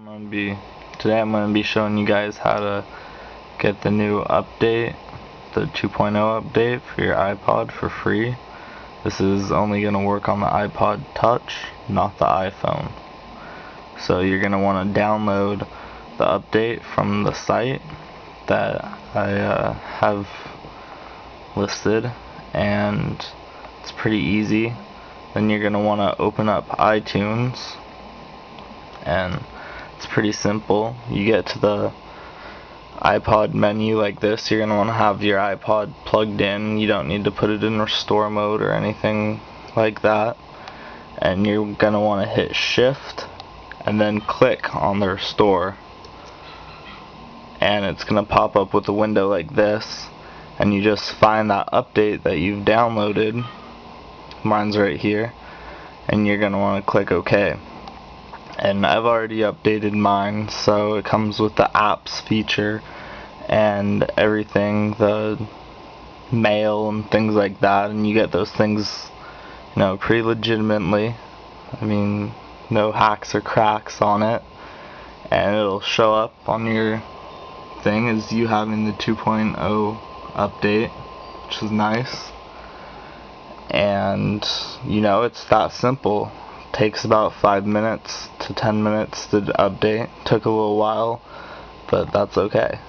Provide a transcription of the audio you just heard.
I'm gonna be today I'm gonna be showing you guys how to get the new update the 2.0 update for your iPod for free. This is only gonna work on the iPod touch not the iPhone. So you're gonna want to download the update from the site that I uh, have listed and it's pretty easy. Then you're gonna want to open up iTunes and it's pretty simple. You get to the iPod menu like this, you're going to want to have your iPod plugged in. You don't need to put it in restore mode or anything like that. And you're going to want to hit shift and then click on the restore. And it's going to pop up with a window like this. And you just find that update that you've downloaded. Mine's right here. And you're going to want to click OK and I've already updated mine so it comes with the apps feature and everything the mail and things like that and you get those things you know pretty legitimately. I mean no hacks or cracks on it and it'll show up on your thing as you having the 2.0 update which is nice. And you know it's that simple. Takes about 5 minutes to 10 minutes to update. Took a little while, but that's okay.